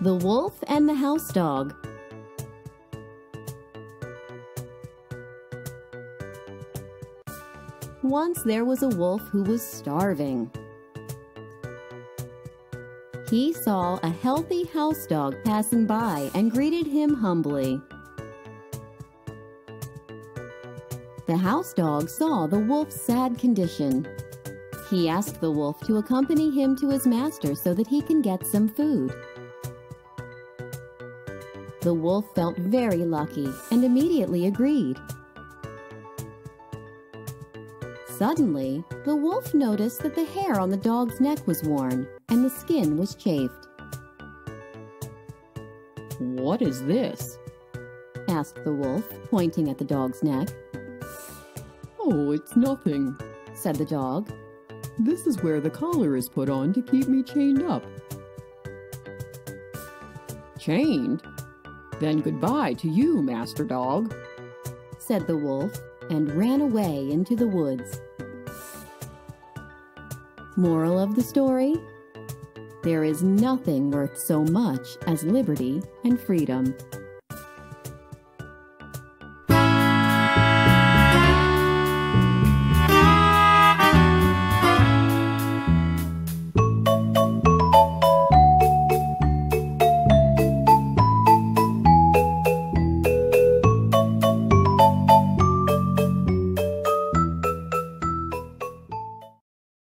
The Wolf and the House Dog Once there was a wolf who was starving. He saw a healthy house dog passing by and greeted him humbly. The house dog saw the wolf's sad condition. He asked the wolf to accompany him to his master so that he can get some food. The wolf felt very lucky and immediately agreed. Suddenly, the wolf noticed that the hair on the dog's neck was worn and the skin was chafed. What is this? asked the wolf, pointing at the dog's neck. Oh, it's nothing, said the dog. This is where the collar is put on to keep me chained up. Chained? Then goodbye to you, Master Dog, said the wolf and ran away into the woods. Moral of the story? There is nothing worth so much as liberty and freedom.